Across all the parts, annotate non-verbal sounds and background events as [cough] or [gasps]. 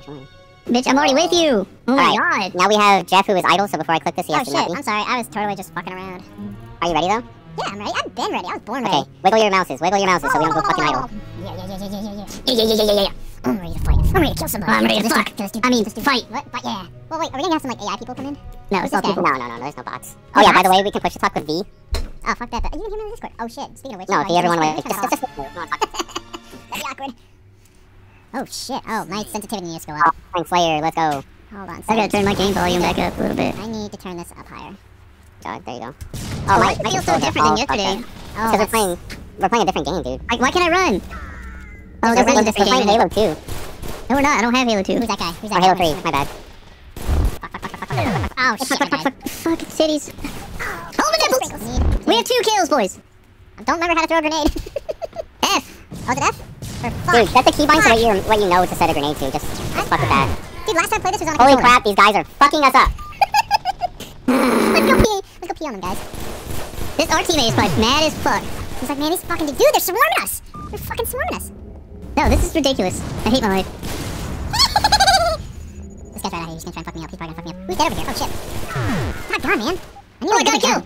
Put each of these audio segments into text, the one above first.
join. Bitch, I'm already with you. Oh my Alright. god. Now we have Jeff, who is idle. So before I click this, he Oh to shit, me. I'm sorry. I was totally just fucking around. Are you ready though? Yeah, I'm ready. I've been ready. I was born ready. Okay. Wiggle your mouses. Wiggle your mouses, so we don't go fucking idle. Yeah, yeah, yeah, yeah, yeah, yeah, yeah. Yeah, yeah, yeah, yeah, yeah, yeah. I'm ready to fight. I'm ready to kill somebody. I'm ready to fuck. let's do- I mean, let's do- fight. What? But yeah. Well, wait. Are we gonna have some like AI people come in? No, it's all people. No, no, no, no. There's no bots. Oh, oh yeah. By the way, we can push to talk with V. Oh fuck that. But you can hear me on the Discord. Oh shit. Speaking of which. No, oh, if you ever want to Discord, wait, turn just, just, just, we wanna talk. off. That'd be awkward. Oh shit. Oh, my sensitivity needs to go Oh, up. playing Slayer. Let's go. Hold on. I gotta turn my game volume back up a little bit. I need to turn this up higher. God, there you go. Oh, oh why my it feel so different than oh, yesterday? up. Oh, Because we're playing, we're playing a different game, dude. Like, why can't I run? Oh, is we're, a different playing game. Halo 2. No, we're not. I don't have Halo 2. Who's that guy? Who's that oh, Halo guy? 3, my bad. Oh shit. I died. Fuck, cities. Hold the nipples! We have two kills, boys. I don't remember how to throw a grenade. [laughs] F. Oh, is it F? Dude, set the keybind to what you what you know to set a grenade to. Just, just fuck with that. Dude, last time I played this was on a Holy controller. crap, these guys are fucking us up. [laughs] Let's go pee. Let's go pee on them, guys. This our teammate is probably mad as fuck. He's like, man, these fucking dude, they're swarming us. They're fucking swarming us. No, this is ridiculous. I hate my life. [laughs] this guy's right out here. He's gonna try and fuck me up. He's probably gonna fuck me up. Who's dead over here? Oh shit. My god, man. I need Oh, I to got a kill.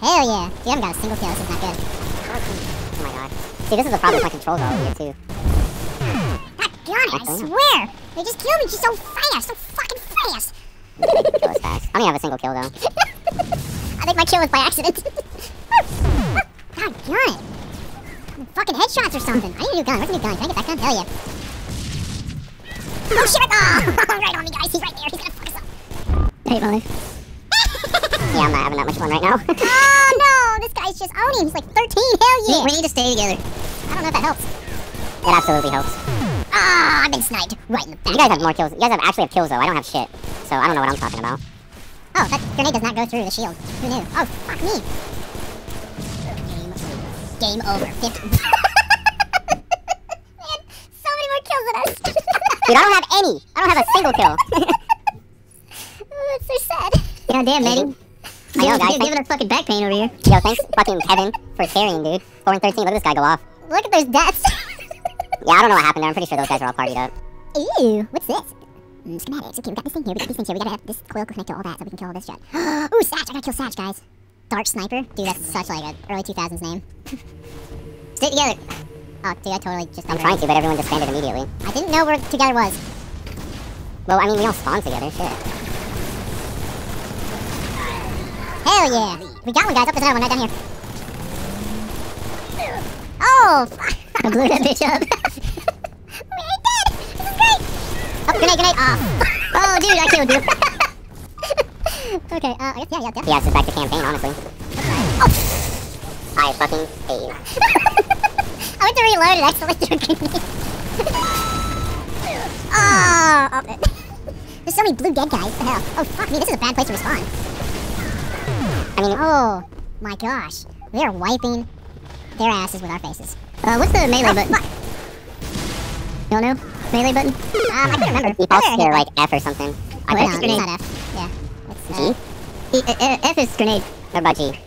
Hell yeah. Dude, I haven't got a single kill. This is not good. Oh my god. See, this is the problem with my controls over here, too. God I swear. They just killed me just so fast. So fucking fast. Kill us fast. I don't even have a single kill, though. [laughs] I think my kill was by accident. [laughs] God it. Fucking headshots or something. I need a new gun. Where's a new gun? Can I get that gun? Hell yeah. Oh shit! [laughs] Oh, right on me, guys. He's right there. He's gonna fuck us up. Hey, life. Yeah, I'm not having that much fun right now. oh no! This guy's just owning. He's like 13. Hell We- yeah! We need to stay together. I don't know if that helps. it absolutely helps. Ah, I've been sniped right in the back. You guys have more kills. You guys have actually have kills, though. I don't have shit. So I don't know what I'm talking about. Oh, that grenade does not go through the shield. Who knew? Oh, fuck me. Game, game over. 50. [laughs] Man, so many more kills than us. [laughs] Dude, I don't have any. I don't have a single kill. [laughs] oh, that's so sad. God damn, Maddie. I know, guys. You're giving us fucking back pain over here. Yo, thanks fucking Kevin for carrying, dude. 4 and 13. Look at this guy go off. Look at those deaths. [laughs] Yeah, I don't know what happened there. I'm pretty sure those guys are all partied up. Ew, what's this? Mm, schematics. Okay, we got this thing here. We got these things here. We gotta have this coil connect to all that so we can kill all this shit. [gasps] Ooh, Satch. I gotta kill Satch, guys. Dart Sniper. Dude, that's such like an early 2000s name. [laughs] Stay together. Oh, dude, I totally just... I'm trying to, but everyone just disbanded immediately. I didn't know where together was. Well, I mean, we all spawned together. Shit. Hell yeah. We got one, guys. Up there's another one right down here. Oh. I blew that bitch up. We ain't dead. This is great. Oh, grenade, grenade. Ah. oh, dude, I killed you. [laughs] okay, uh, I guess, yeah, yeah, yeah. Yeah, it's back to campaign, honestly. Oh. I fucking hate you. [laughs] I went to reload and accidentally threw a grenade. [laughs] oh, oh, there's so many blue dead guys. What the hell? Oh, fuck me. This is a bad place to respawn. I mean, Oh, my gosh. We are wiping their asses with our faces. Uh, what's the melee Oh, button? fuck. You don't know? Melee button? Um, I can't remember. default I to like F or something. I Wait, bet no, G. it's not F. Yeah. It's, uh, E- uh, F is grenade. What about G?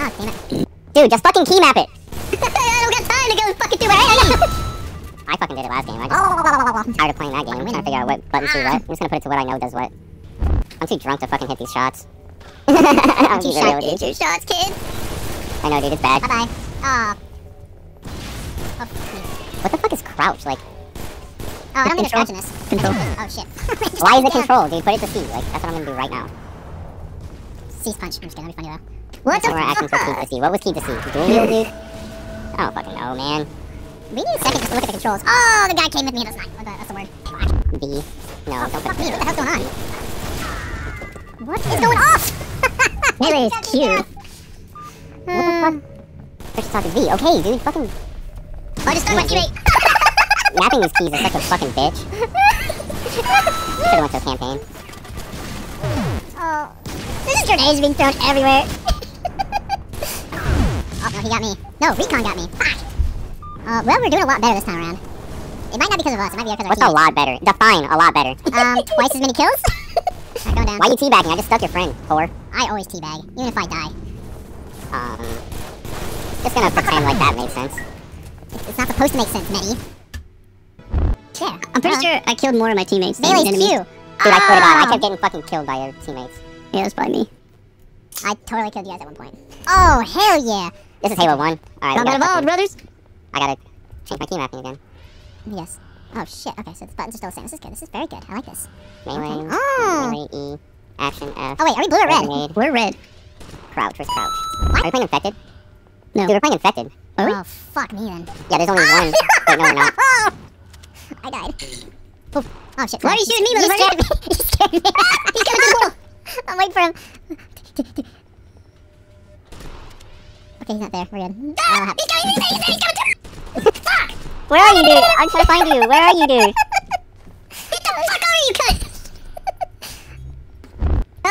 oh, damn it. Dude, just fucking key map it! [laughs] I don't got time to go fucking through it. [laughs] I fucking did it last game. I just Oh, tired of playing that game. I'm trying to figure out what buttons do what. I'm just gonna put it to what I know does what. I'm too drunk to fucking hit these shots. [laughs] I'm too shots, real, dude. Two shots, kid. I know, dude, it's bad. Bye-bye. Oh. Oh. What the fuck is crouch? Like, Oh, I don't need to scratch this. Control. [laughs] Oh, shit. [laughs] [laughs] why is it control, dude? Put it to C. Like, that's what I'm gonna do right now. Cease punch. I'm just kidding. That'd be funny, though. What the Or actions key to C. What was key to C? Dual dude? I don't fucking know, man. We need a second just to look at the controls. Oh, the guy came with me. That's not. What the, that's the word. B. No, Oh, don't fuck put me. What the hell's going on? What is going off? Melee is cute. What the fuck? To talk to V. Okay, dude, fucking I just stuck my teammate. [laughs] mapping these keys is such a fucking bitch. [laughs] Should've went to a campaign. Oh, this is grenades being thrown everywhere. [laughs] oh no, he got me. No, Recon got me. Fuck. Uh, well, we're doing a lot better this time around. It might not be because of us. It might be because of What's a lot better? Define a lot better. Um, twice as many kills. Down. Why you teabagging? I just stuck your friend, whore. I always teabag, even if I die. Um, just gonna pretend like that made sense. It's, not supposed to make sense, Nettie. Yeah. I'm pretty sure I killed more of my teammates than enemies. Q. Dude, I swear to God, I Ah. kept getting fucking killed by your teammates. Yeah, that's probably me. I totally killed you guys at one point. Oh, hell yeah. This is Halo 1. Alright, we Combat gotta evolved, fucking- brothers. I gotta change my key mapping again. Yes. Oh, shit. Okay, so the buttons are still the same. This is good. This is very good. I like this. Melee, Okay. Oh. melee, E, action, F, Oh, wait. Are we blue or red? We're red. crouch. Where's crouch? What? Are we playing infected? No. Dude, we're playing infected. Are we? Oh, fuck me then. Yeah, there's only one. Wait, no, we're not. [laughs] I died. Oh, oh shit. Why are you shooting me, You motherfucker? scared me. [laughs] You scared me. [laughs] He's coming to the. I'm waiting for him. Okay, he's not there. We're good. Ah! I'll He's coming, he's coming, he's coming. Fuck! Where are you, dude? I'm trying to find you. Where are you, dude?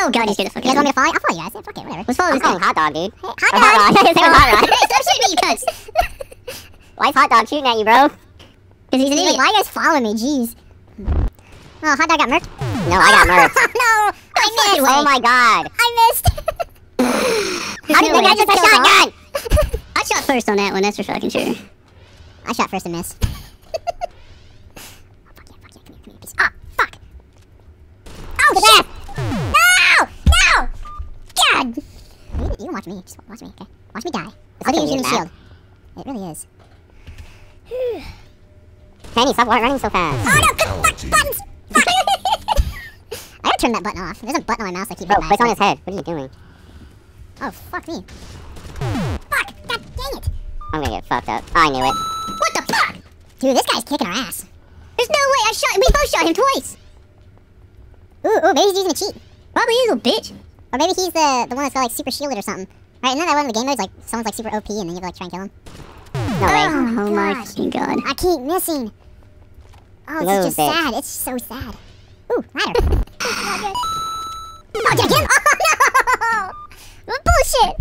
Oh god, he's the fuck You guys want me to follow you? I'll follow you guys. Yeah, fuck it, whatever. Let's follow I'm this guy. hot dog, dude. Hey, hot Or hot dog. [laughs] rod. Say hot rod. Hey, stop shooting me, you cunts! [laughs] Why is hot dog shooting at you, bro? Because he's an idiot. why you guys following me? Jeez. Oh, hot dog got murked. No, I got murked. [laughs] no, I missed. Oh my god. I missed. How did No guys way. just a shotgun? I shot first on that one, that's for fucking sure. I shot first and missed. You, you can watch me, just watch me, okay? Watch me die. It's I'll do like a you weird shield. It really is. Penny, stop running so fast. Oh no, good fuck, buttons! Fuck! [laughs] I gotta turn that button off. There's a button on my mouse I keep Bro, hitting by place on his head. What are you doing? Oh, fuck me. Fuck! God dang it! I'm gonna get fucked up. I knew it. What the fuck? Dude, this guy's kicking our ass. There's no way I shot We both shot him twice! Ooh, ooh, maybe he's using a cheat. Probably is, little bitch. Or maybe he's the the one that's got like super shielded or something. Right, and then that one in the game mode's like someone's like super OP and then you have to like try and kill him. No oh way. Oh, my God. fucking god. I keep missing. Oh, this Move, is just bitch. sad. It's so sad. Ooh, ladder. Oh, did I get him? Oh, no! [laughs] Bullshit!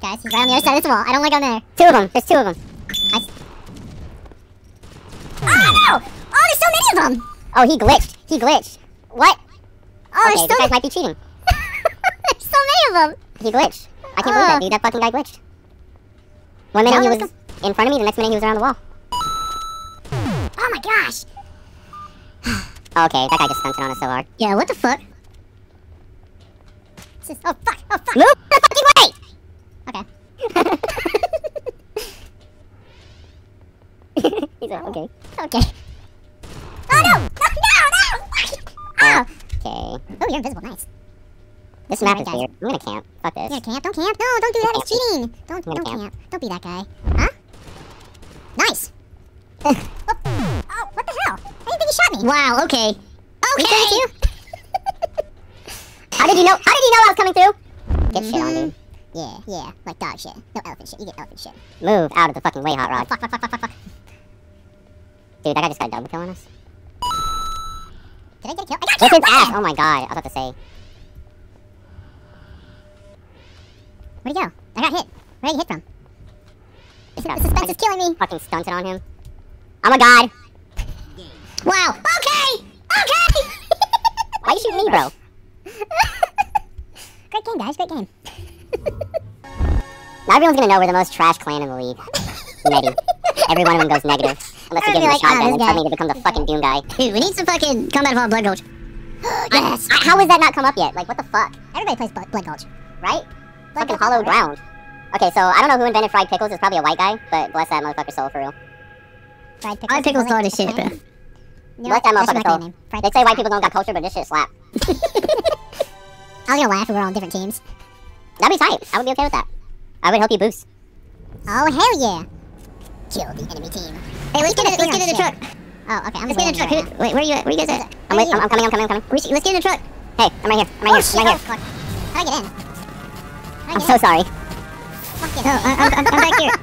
Guys, he's right on the other side of this wall. I don't want to go in there. Two of them. There's two of them. I... Oh, no! Oh, there's so many of them! Oh, he glitched. He glitched. What? Oh, okay, there's so guys might be cheating. there's [laughs] so many of them! He glitched. I can't believe that, dude. That fucking guy glitched. One minute he was in front of me, the next minute he was around the wall. Oh my gosh! [sighs] Okay, that guy just stunted on us so hard. Yeah, what the fuck? Is... Oh, fuck! Oh, fuck! Move the fucking way! Okay. [laughs] [laughs] He's like, okay. Okay. Oh, no, no! Oh! Okay. Oh, you're invisible. Nice. This map is guys. weird. I'm gonna camp. Fuck this. Yeah, camp. Don't camp. No, don't do that. It's cheating. Don't, don't camp. camp. Don't be that guy. Huh? Nice. oh, [laughs] oh, what the hell? I didn't think he shot me. Wow, okay. Okay! How did you know? How did you know I was coming through? Get shit on, dude. Yeah, yeah. Like dog shit. No elephant shit. You get elephant shit. Move out of the fucking way, hot Oh, rod. fuck, fuck, fuck, fuck, fuck, fuck. Dude, that guy just got a double kill on us. Did I get a kill? I got his ass? Oh my god. I was about to say. Where'd he go? I got hit. Where'd he hit from? This the suspense is killing me. Fucking stunted on him. Oh my god. Wow. Okay! Okay! [laughs] Why you shooting me, bro? [laughs] Great game, guys. Great game. [laughs] Now everyone's gonna know we're the most trash clan in the league. Meddy. Every one of them goes negative. Unless you give them a Everybody like, shotgun oh, and this tell me to become the fucking Doom guy. [laughs] Dude, we need some fucking Combat Evolved Blood Gulch. [gasps] [gasps] yes! I- how has that not come up yet? Like, what the fuck? Everybody plays Blood, Blood Gulch. Right? Blood Fucking Gulch, hollow ground. Okay, so I don't know who invented fried pickles. It's probably a white guy, but bless that motherfucker's soul for real. Fried pickles. Fried pickles Bullet, hard shit, bro. my name. You know Bless that That should be motherfucker's soul. They say white people don't got culture, but this shit slap. I was gonna laugh if we were on different teams. That'd be tight. I would be okay with that. I would help you boost. Oh hell yeah! Kill the enemy team. Hey, let's get in, let's get in the truck. Oh, okay. I'm Let's get in the truck. Who- Wait, where are you at? Where you guys at? I'm, wait, I'm, I'm coming, I'm coming, I'm coming. Should- Let's get in the truck. Hey, I'm right here. I'm Oh right shit! here. I'm Oh right here. fuck! How do I get in? How do I I'm get so in? sorry. Fuck it. No, I- I'm, I'm, I'm back here.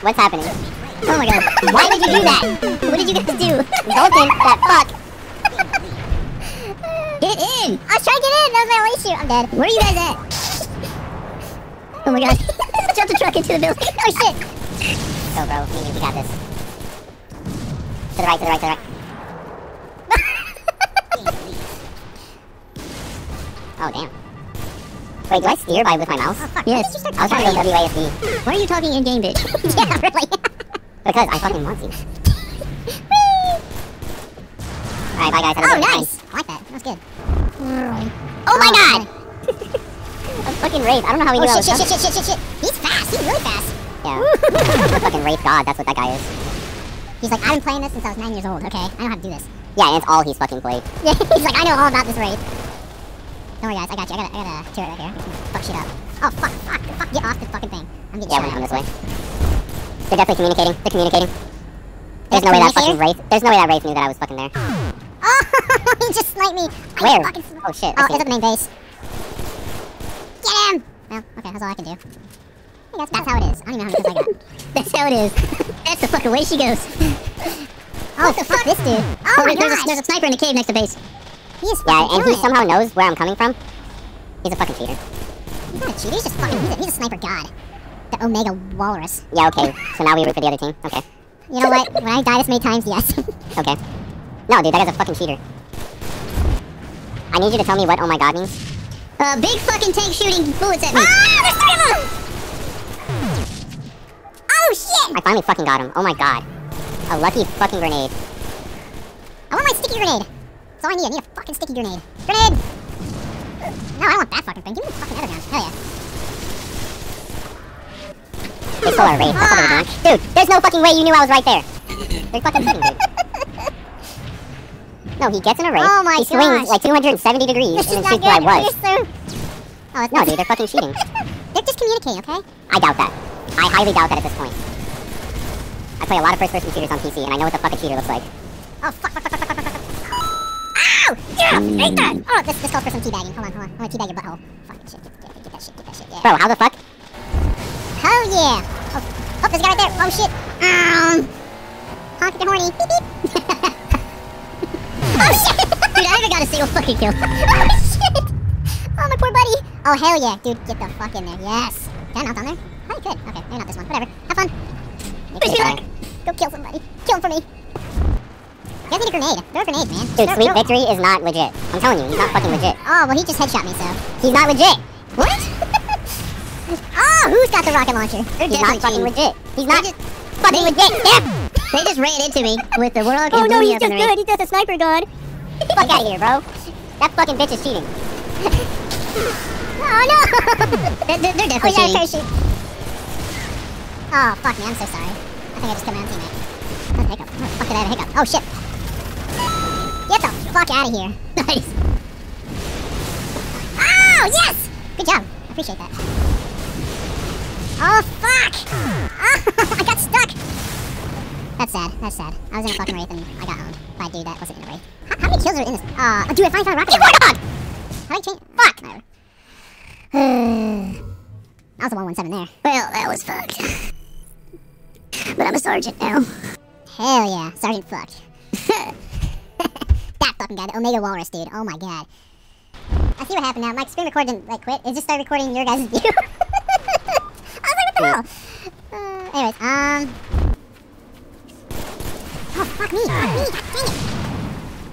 What's happening? Oh my god. Why did you do that? What did you guys do? Dalton, that fuck. Get in! I was trying to get in. That was my only shoot. I'm dead. Where are you guys at? Oh my god. [laughs] Jump the truck into the building. Oh shit! Go, bro. You, we got this. To the right, to the right, to the right. [laughs] Oh, damn. Wait, do I steer by with my mouse? Oh, yes. I was trying to go WASD. Why are you talking in game, bitch? [laughs] yeah, really. Because I fucking want to. Alright, bye guys. Have Oh, nice. I like that. That was good. Oh my oh, god! Fucking Wraith. I don't know how he Oh, knew I shit, was shit, shit, shit, shit, shit, shit. He's fast. He's really fast. Yeah. [laughs] [laughs] Fucking Wraith god. That's what that guy is. He's like, I've been playing this since I was nine years old, okay? I know how to do this. Yeah, and it's all he's fucking played. [laughs] Yeah, he's like, I know all about this raid. Don't worry, guys. I got you. I got a, I got a turret right here. Fuck shit up. Oh, fuck, fuck, fuck. Get off this fucking thing. I'm getting Yeah, shot this way. They're definitely communicating. They're communicating. There's They're no way that fucking? Wraith. There's no way that Wraith knew that I was fucking there. Oh, he just sniped me. I Where? fucking Oh shit. Oh, it's at the main base. Get him! Well, okay, that's all I can do. Hey guys, that's how it is. I don't even know how many kills I got. That's how it is. [laughs] That's the fucking way she goes. [laughs] Oh, fuck this dude. Oh, oh my there's, a, there's a sniper in the cave next to base. He is Yeah, and he it. somehow knows where I'm coming from. He's a fucking cheater. He's not a cheater. He's just fucking. He's a, he's a sniper god. The Omega Walrus. Yeah, okay. So now we root for the other team. Okay. You know what? when I die this many times, yes. [laughs] Okay. No, dude, that guy's a fucking cheater. I need you to tell me what oh my god means. Uh, big fucking tank shooting bullets at me. ah, there's three of them! Oh shit! I finally fucking got him. Oh my god. A lucky fucking grenade. I want my sticky grenade. That's all I need. I need a fucking sticky grenade. Grenade! No, I don't want that fucking thing. Give me the fucking other gun. Hell yeah. They stole our raid. That's what they were doing. Dude, there's no fucking way you knew I was right there. They're fucking cheating, dude. No, he gets in a race. Oh my he swings gosh. like 270 degrees This and is then not sees where I was. Oh, it's No, dude, they're fucking cheating. [laughs] They're just communicating, okay? I doubt that. I highly doubt that at this point. I play a lot of first-person shooters on PC, and I know what the fuck a cheater looks like. Oh, fuck, fuck, fuck, fuck, fuck, fuck, fuck. Ow! Yeah, take that! Oh, this, this calls for some teabagging. Hold on, hold on. I want to teabag your butthole. Fucking shit. Get, get, get that shit, get that shit, yeah. Bro, how the fuck? Hell yeah! Oh, oh, there's a guy right there. Oh, shit. Um, honk if you're horny. Beep, beep. [laughs] oh, shit! [laughs] Dude, I haven't got a single fucking kill. [laughs] oh, shit! Oh, my poor buddy. Oh, hell yeah. Dude, get the fuck in there. Yes. Can I mount on there? Oh, you could. Okay, maybe not this one. Whatever. Have fun. Go kill somebody. Kill him for me. You guys need a grenade. Throw a grenade, man. Dude, Throw- Sweet Victory is not legit. I'm telling you, he's not fucking legit. Oh, well, he just headshot me, so. He's not legit. What? [laughs] oh, who's got the rocket launcher? They're He's not fucking cheating. legit. He's not just- fucking legit. Yeah. They just ran into me with the warlock Oh, and no, he's just the good. He's just a sniper god. Fuck out of here, bro. That fucking bitch is cheating. Oh, no. [laughs] They're, they're, they're oh, definitely yeah, cheating. Oh, fuck me. I'm so sorry. I think I just killed my own teammate. A hiccup. Oh, fuck did I have a hiccup? Oh, shit. Get the fuck out of here. [laughs] Nice. Oh, yes! Good job. I appreciate that. Oh, fuck! Oh, [laughs] I got stuck! That's sad. That's sad. I was in a fucking wraith and I got owned by a dude that wasn't in a wraith. How, how many kills are in this? Uh, dude, I finally found a rocket. launcher. God! How do I change? Fuck! Whatever. [sighs] that was a 117 there. Well, that was fucked. But I'm a sergeant now. Hell yeah. Sergeant fucked. [laughs] that fucking guy, the Omega Walrus dude. Oh my god. I see what happened now. My screen record didn't like quit. It just started recording your guys' [laughs] view. [laughs] I was like, what the hell? Uh, anyways, um. Oh, fuck me. Fuck me. God dang it.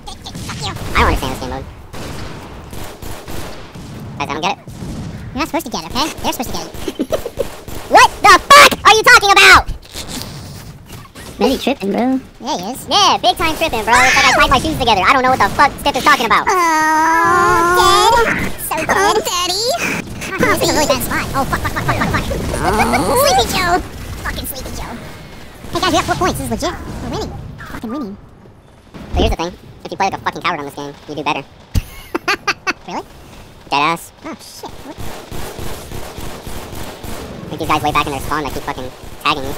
Get- get- Fuck you. I don't understand this game mode. Guys, I don't get it. You're not supposed to get it, okay? They're supposed to get it. [laughs] What the fuck are you talking about? Maybe tripping, bro. Yeah, he is. Yeah, big time tripping, bro. It's like I tied my shoes together. I don't know what the fuck Stiff is talking about. Oh, dead. So dead. Oh, daddy. Oh, this is a really bad spot. Oh, fuck, fuck, fuck, fuck, fuck, fuck. Oh. [laughs] Sleepy Joe. Fucking Sleepy Joe. Hey, guys, we got four points. This is legit. We're winning. Fucking winning. But here's the thing. If you play like a fucking coward on this game, you do better. [laughs] really? Deadass. Oh, shit. What? Like these guys way back in their spawn that keep fucking tagging me.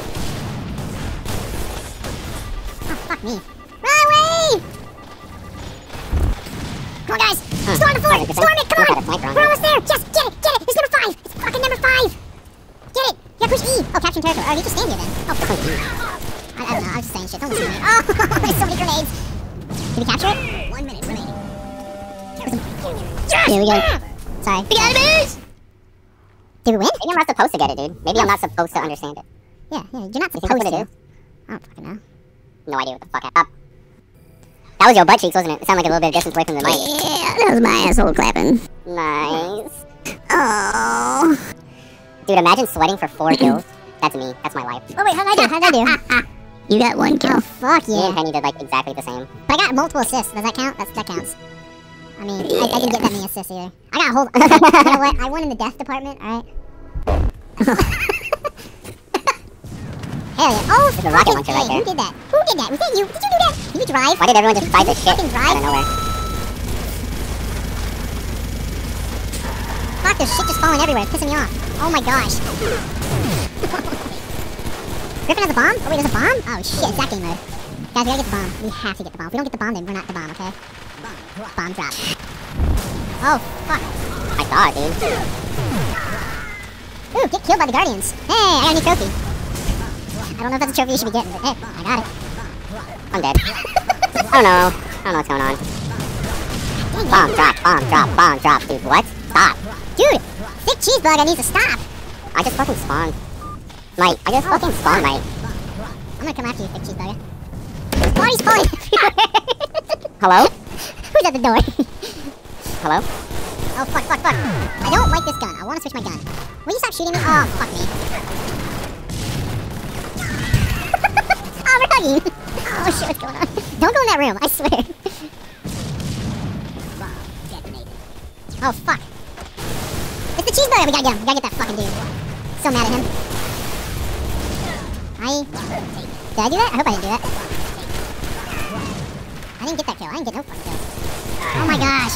Oh, fuck me. Run away! Come on, guys. Huh. Storm the fort. Storm it. Come on. at it, sniper on We're almost there. Yes, get it. Get it. It's number five. It's fucking number five. Get it. Yeah, push E. Oh, capture territory. Oh, you just stand here then. Oh, fuck. [laughs] I, I don't know. I'm just saying shit. Don't listen to me. Oh, there's so many grenades. Did we capture it? One minute remaining. Yes! Yeah, we got it. Sorry. We got it, Did we win? Maybe I'm not supposed to get it, dude. Maybe I'm not supposed to understand it. Yeah, yeah. You're not supposed to. is? I don't fucking know. No idea what the fuck happened. That was your butt cheeks, wasn't it? It sounded like a little bit of distance away from the mic. Yeah, that was my asshole clapping. Nice. Oh, Oh. Dude, imagine sweating for four [clears throat] kills. That's me. That's my life. Oh wait, how'd I do? How'd I do? [laughs] You got one kill. oh fuck Me yeah. and Penny did like exactly the same. But I got multiple assists. Does that count? That's, that counts. I mean, I, I didn't get that many assists either. I got a whole. [laughs] You know what? I won in the death department. All right. Hell yeah! Oh, There's a rocket launcher right A, Who did that? Who did that? Was that you? Did you do that? Did you drive? Why did everyone just Did fight this shit fucking out drive? of nowhere? Fuck, there's shit just falling everywhere. It's pissing me off. Oh my gosh. Griffin has a bomb? Oh wait, there's a bomb? Oh shit, it's that game mode. Guys, we gotta get the bomb. We have to get the bomb. If we don't get the bomb, then we're not the bomb, okay? Bomb drop. Oh, fuck. I saw it, dude. Ooh, get killed by the Guardians. Hey, I got a new trophy. I don't know if that's a trophy you should be getting, but hey, I got it. I'm dead. [laughs] I don't know. I don't know what's going on. Bomb drop, bomb drop, bomb drop, dude. What? Stop. Dude, thick cheeseburger needs to stop. I just fucking spawned. Mate, I just Oh, fucking spawned, mate. I'm gonna come after you, thick cheeseburger. There's bodies falling everywhere. Hello? Who's at the door? Hello? Oh, fuck, fuck, fuck. I don't like this gun. I want to switch my gun. Will you stop shooting me? Oh, fuck me. [laughs] oh, we're hugging. Oh, shit, what's going on? Don't go in that room, I swear. Oh, fuck. It's the cheeseburger. We gotta get him. We gotta get that fucking dude. So mad at him. I... Did I do that? I hope I didn't do that. I didn't get that kill. I didn't get no fucking kill. Oh my gosh.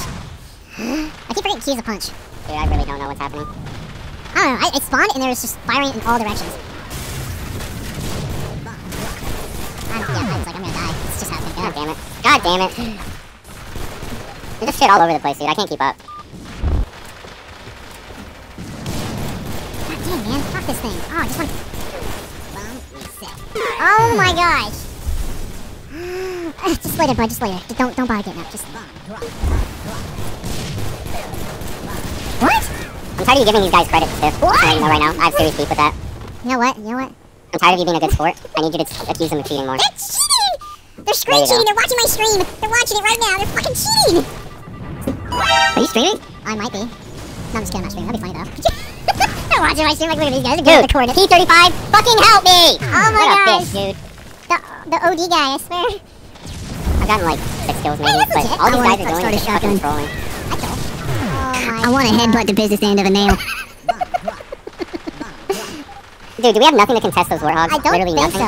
I keep forgetting Q's a punch. Dude, I really don't know what's happening. Oh, I don't know. I, it spawned and there was just firing in all directions. I'm, yeah, I was like, I'm gonna die. It's just it's God damn it. God damn it. There's just shit all over the place, dude. I can't keep up. God damn, man. Fuck this thing. Oh, I just want. Oh my gosh. just later, bud. Just later. Just don't don't bother getting up. Just. What? I'm tired of you giving these guys credit, Stiff. What? I know right now. I have serious beef with that. You know what? You know what? I'm tired of you being a good sport. I need you to accuse them of cheating more. They're cheating! They're screen go. cheating. They're watching my stream. They're watching it right now. They're fucking cheating. Are you streaming? I might be. No, I'm just kidding. I'm not streaming. That'd be funny though. [laughs] Watching my stream. Like, look at these guys. They're good at Dude, recording. T35, fucking help me! Oh my what gosh. bitch, dude. The, the OD guy, I swear. I've gotten like six kills maybe, that's but all these guys are going is fucking trolling. I kill. Oh I want to headbutt the business end of a nail. [laughs] Dude, do we have nothing to contest those warthogs? I don't Literally think nothing. so.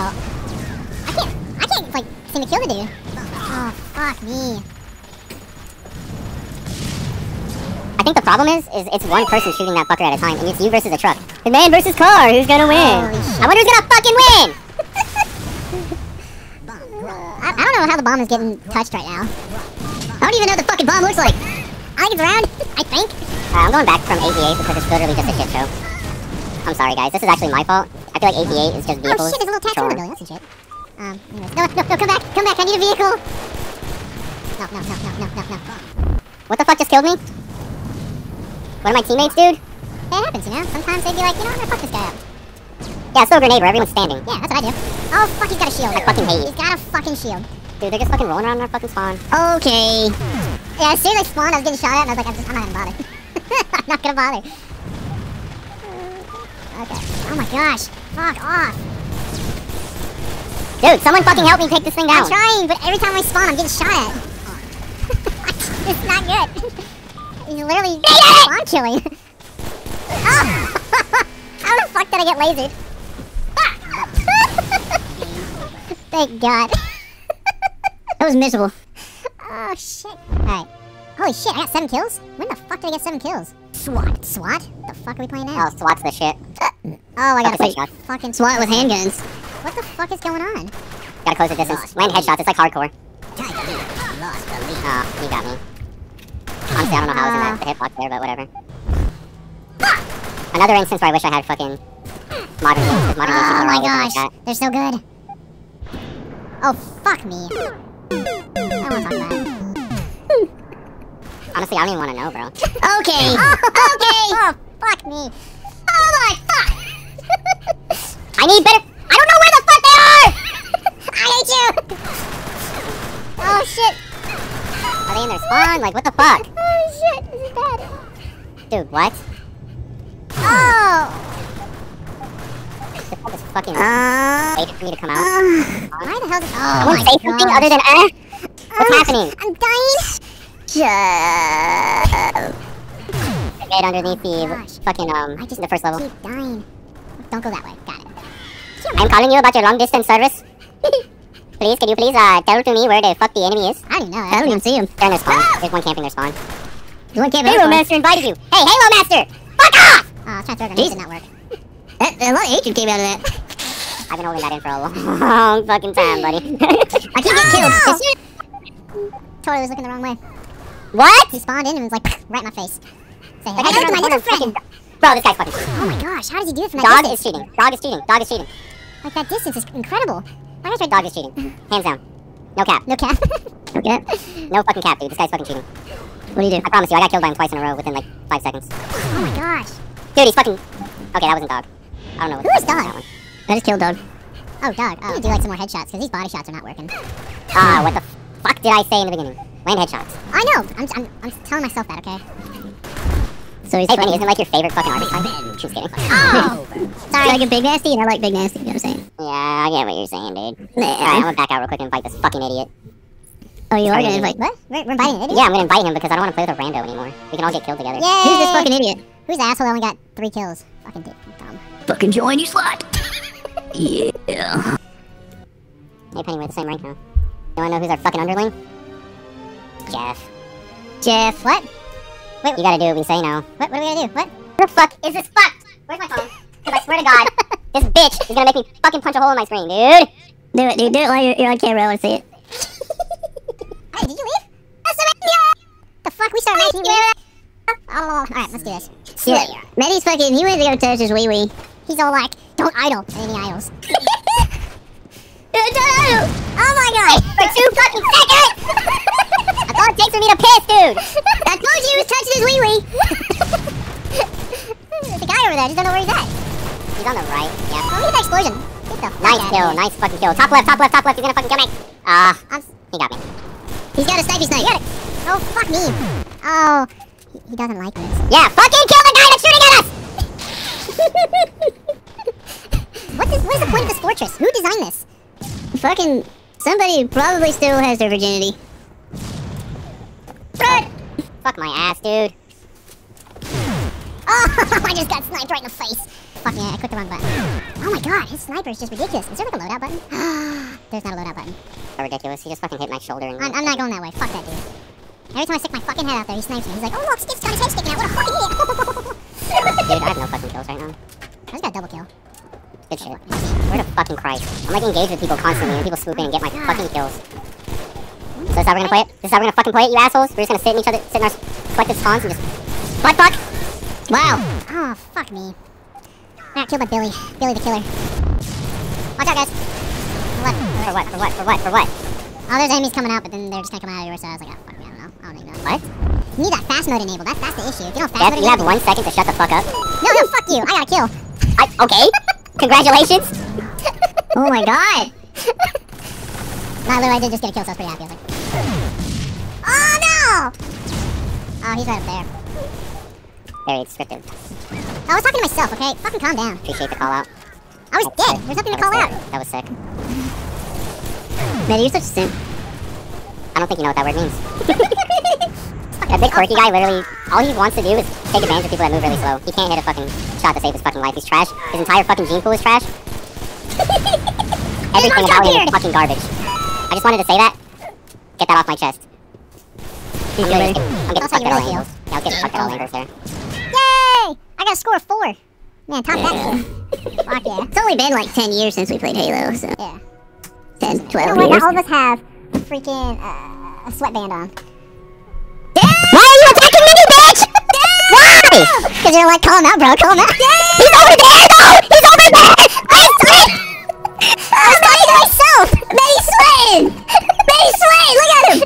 I can't, I can't, like, seem to kill the dude. Oh, fuck me. I think the problem is, is it's one person shooting that fucker at a time, and it's you versus a truck. The man versus car, who's gonna win? I wonder who's gonna fucking win! [laughs] I, I don't know how the bomb is getting touched right now. I don't even know what the fucking bomb looks like. I think it's round, I think. Uh, I'm going back from 88 because it's literally just a shit show. I'm sorry, guys. This is actually my fault. I feel like 88 is just vehicles. Oh shit, there's a little tattoo on the building. That's some shit. Um, anyways. No, no, no, come back, come back. I need a vehicle. No, no, no, no, no, no, no. What the fuck just killed me? One of my teammates, dude? It happens, you know? Sometimes they'd be like, you know, I'm gonna fuck this guy up. Yeah, still a grenade where everyone's standing. Yeah, that's what I do. Oh, fuck, he's got a shield. I fucking hate He's got a fucking shield. Dude, they're just fucking rolling around in our fucking spawn. Okay. Yeah, as soon as I spawned, I was getting shot at, and I was like, I'm, just, I'm not gonna bother. [laughs] I'm not gonna bother. Okay. Oh my gosh. Fuck off. Dude, someone fucking help me take this thing down. I'm trying, but every time I spawn, I'm getting shot at. [laughs] it's not good. [laughs] He's literally spawn killing. oh! [laughs] How the fuck did I get lasered? [laughs] Thank God. [laughs] That was miserable. Oh shit. Alright. Holy shit, I got seven kills? When the fuck did I get seven kills? SWAT. SWAT? The fuck are we playing now? Oh, SWAT's the shit. Oh, I gotta shot. fucking SWAT with handguns. What the fuck is going on? Gotta close the distance. Land headshots, it's like hardcore. Oh, you got me. Honestly, I don't know how I was in that the hitbox there, but whatever. Another instance where I wish I had fucking modern games, modern games Oh my like gosh, that. they're so good. Oh, fuck me. I don't wanna talk about it. Honestly, I don't even want to know, bro. Okay. okay! [laughs] Oh, fuck me. Oh my fuck! I need better. I don't know where the fuck they are. [laughs] I hate you! Oh shit! Are they in their spawn? Like, what the fuck? Oh shit, this is bad. Dude, what? Oh! Just fucking Uh, waited for me to come out. uh, Why the hell is... Oh won't say something other than uh. What's Ugh, happening? I'm dying. shut Right underneath the Gosh. fucking um I just the first level. keep dying. Don't go that way. Got it. I'm calling you about your long distance service. [laughs] please, can you please uh tell to me where the fuck the enemy is? I don't know. I don't even see him. They're in their spawn. There's one camping their spawn. One camp Halo Master invited you. Hey, Halo Master! Fuck off! Oh, I was trying to throw a grenade. Did not work. That, a lot of hatred came out of that. [laughs] I've been holding that in for a long fucking time, buddy. [laughs] I keep getting killed. Oh, no! Totally was looking the wrong way. what? He spawned in and was like [laughs] right in my face. Say hey, Like, I to turned my little friend. Bro, this guy's fucking. Oh my gosh, how does he do it from that Dog distance? is cheating. Dog is cheating. Dog is cheating. Like that distance is incredible. That guy's right Dog is cheating. Hands down. No cap. No cap. Okay. No fucking cap, dude. This guy's fucking cheating. What do you do? I promise you, I got killed by him twice in a row within like five seconds. oh my gosh. Dude, he's fucking. Okay, that wasn't dog. I don't know what Who is dog? that one. I just killed dog. Oh, dog. Oh, I need to do like some more headshots because these body shots are not working. Ah, what the fuck did I say in the beginning? Land headshots. I know. I'm, I'm, I'm telling myself that, okay? So he's Hey, Benny, isn't it like your favorite fucking archetype? Just kidding. Oh! [laughs] Sorry. Like a big nasty, and I like big nasty. You know what I'm saying? Yeah, I get what you're saying, dude. Alright, I'm gonna back out real quick and fight this fucking idiot. Oh, you are gonna invite. What? We're, we're inviting an idiot? Yeah, I'm gonna invite him because I don't want to play with a rando anymore. We can all get killed together. Yay! Who's this fucking idiot? Who's the asshole that only got three kills? Fucking dick. Dumb. Fucking join you slut. yeah. Hey, Penny, we're the same rank now. You wanna know who's our fucking underling? Jeff. Jeff. What? Wait, You gotta do what we say now. What? What are we gonna do? What? Where the fuck is this fucked? Where's my phone? Because I swear to God, [laughs] this bitch is gonna make me fucking punch a hole in my screen, dude. Do it, dude. Do it while you're, you're on camera. I want to see it. [laughs] Hey, did you leave? That's the The fuck? We started making you? Oh, alright, let's do this. Yeah. Maddie's fucking. He went to go touch his wee wee. He's all like, don't idle any idols. [laughs] [laughs] oh my god! For two fucking seconds! That's all it takes for me to piss, dude. I told you he was touching his wee wee. [laughs] There's a guy over there, I just don't know where he's at. He's on the right. Yeah. Oh, look at that explosion. Get the fuck Nice kill. Nice fucking kill. Top left. Top left. Top left. He's gonna fucking kill me. Ah, I'm he got me. He's got a snipey snipe. Get it. Oh, fuck me. Oh, he, he doesn't like this. Yeah, fucking kill the guy that's shooting at us. [laughs] What is, what is the point of this fortress? Who designed this? Fucking. Somebody probably still has their virginity. Fred. Fuck my ass, dude. [laughs] Oh, [laughs] I just got sniped right in the face. Fuck yeah, I clicked the wrong button. Oh my god, his sniper is just ridiculous. Is there like a loadout button? [gasps] There's not a loadout button. So ridiculous. He just fucking hit my shoulder and. I'm, I'm not going that way. Fuck that dude. Every time I stick my fucking head out there, he snipes me. He's like, oh look, Stick's got his head sticking out. What a fucking idiot. [laughs] Dude, I have no fucking kills right now. I just got a double kill. Good shit. Where the fucking Christ? I'm like engaged with people constantly and people swoop in and get my fucking kills. So this is how we're gonna play it? This is how we're gonna fucking play it, you assholes? We're just gonna sit in each other, sit in our collective spawns and just butt fuck? Wow. Oh, fuck me. I got killed by Billy. Billy the killer. Watch out, guys. What? For what? For what? For what? For what? Oh, there's enemies coming out, but then they're just gonna come out of your so I was like, oh, fuck me, I don't know. I don't even know. What? You need that fast mode enabled. That's, that's the issue. If you don't fast Jeff, mode you have one second to shut the fuck up. No, no, fuck you. I got a kill. I, okay. [laughs] Congratulations. [laughs] Oh my god. Nah, literally, I did just get a kill, so I was pretty happy. I was like, oh no! Oh, he's right up there. Very descriptive. I was talking to myself, okay? Fucking calm down. Appreciate the call out. I was dead. There's nothing to call out. That was sick. Man, you're such a simp. I don't think you know what that word means. [laughs] That big quirky guy literally, all he wants to do is take advantage of people that move really slow. He can't hit a fucking shot to save his fucking life. He's trash. His entire fucking gene pool is trash. [laughs] Everything about him is fucking garbage. I just wanted to say that. Get that off my chest. I'm, getting, I'm getting fucked at all really angles. Yeah, I was getting fucked at all angles there. I got a score of four. Man, top that. [laughs] Fuck yeah. It's only been like 10 years since we played Halo, so Yeah. 10, You 12 know what? years. All of us have freaking uh, a sweatband on. Why are you attacking me, bitch? Why? Because you're like, call him out, bro. Call him out. He's over there, though! He's over there! I'm sweating! I was talking to myself. Maddie's sweating! Maddie's sweating! Look at him!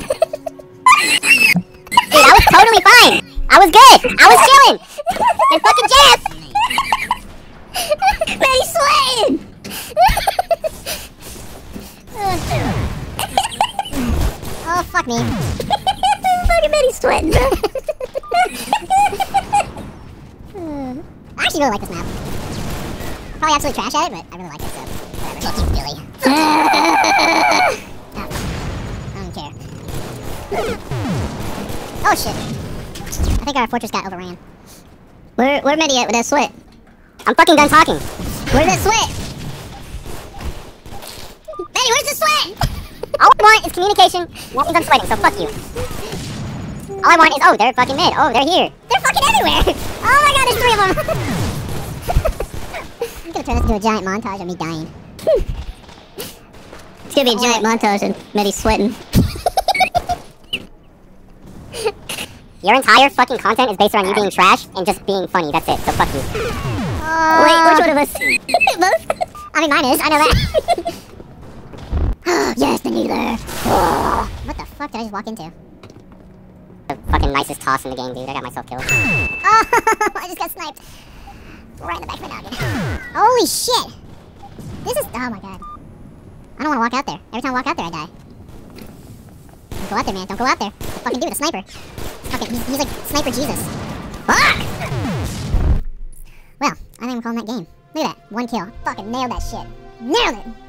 Dude, I was totally fine. I was good. I was chilling. And fucking Jeff. Maddie's sweating! Oh, fuck me. Fucking Maddie's sweating. I actually really like this map. Probably absolute trash at it, but I really like it, so whatever. Fuck you, Billy. I don't care. Oh shit. I think our fortress got overran. Where, where Meddy at with that sweat? I'm fucking done talking. Where's that sweat? Betty, where's the sweat? All I want is communication. I'm sweating, so fuck you. All I want is, oh, they're fucking mid. Oh, they're here. They're fucking everywhere! [laughs] Oh my god, there's three of them! [laughs] I'm gonna turn this into a giant montage of me dying. [laughs] It's gonna be a giant montage and Meddy sweating. Your entire fucking content is based around you being trash and just being funny. That's it. So fuck you. Wait, which one of us? [laughs] Both? I mean, mine is, I know that. [laughs] [gasps] yes, the needler. [sighs] what the fuck did I just walk into? The fucking nicest toss in the game, dude. I got myself killed. Oh, [laughs] I just got sniped. Right in the back of my noggin. Holy shit! This is, oh my god. I don't want to walk out there. Every time I walk out there, I die. Don't go out there, man. Don't go out there. Fucking do with a sniper? Fucking, he's, he's like Sniper Jesus. Fuck! Well, I think I'm calling that game. Look at that. One kill. Fucking nailed that shit. Nailed it!